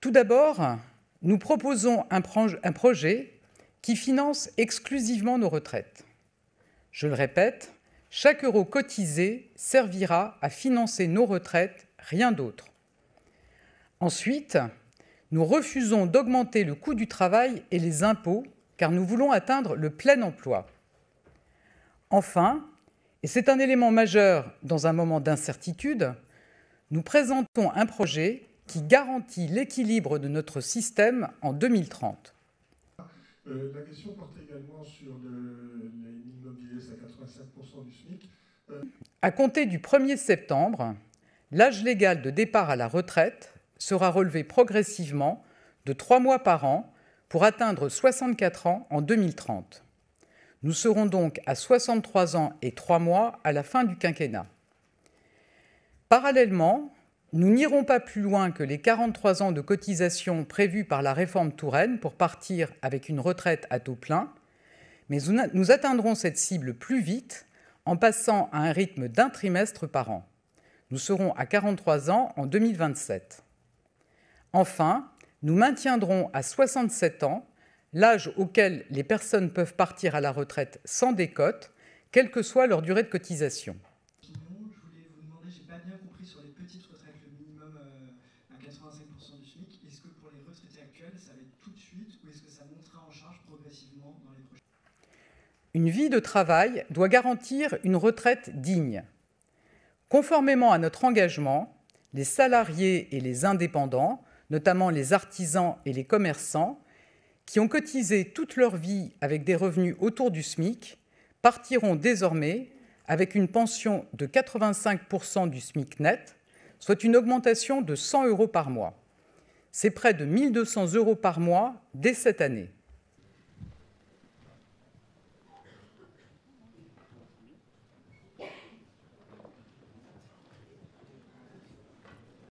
Tout d'abord, nous proposons un, projet qui finance exclusivement nos retraites. Je le répète, chaque euro cotisé servira à financer nos retraites, rien d'autre. Ensuite, nous refusons d'augmenter le coût du travail et les impôts, car nous voulons atteindre le plein emploi. Enfin, et c'est un élément majeur dans un moment d'incertitude, nous présentons un projet qui garantit l'équilibre de notre système en 2030. Euh, la question porte également sur à 85% du SMIC. Euh... À compter du 1er septembre, l'âge légal de départ à la retraite sera relevé progressivement de trois mois par an pour atteindre 64 ans en 2030. Nous serons donc à 63 ans et 3 mois à la fin du quinquennat. Parallèlement, nous n'irons pas plus loin que les 43 ans de cotisation prévus par la réforme Touraine pour partir avec une retraite à taux plein, mais nous atteindrons cette cible plus vite en passant à un rythme d'un trimestre par an. Nous serons à 43 ans en 2027. Enfin, nous maintiendrons à 67 ans l'âge auquel les personnes peuvent partir à la retraite sans décote, quelle que soit leur durée de cotisation. Je voulais vous demander, j'ai pas bien compris sur les petites retraites, le minimum euh, à 85% du SMIC. Est-ce que pour les retraités actuels, ça va être tout de suite ou est-ce que ça montera en charge progressivement dans les prochains Une vie de travail doit garantir une retraite digne. Conformément à notre engagement, les salariés et les indépendants, notamment les artisans et les commerçants, qui ont cotisé toute leur vie avec des revenus autour du SMIC partiront désormais avec une pension de 85% du SMIC net, soit une augmentation de 100 euros par mois. C'est près de 1200 euros par mois dès cette année.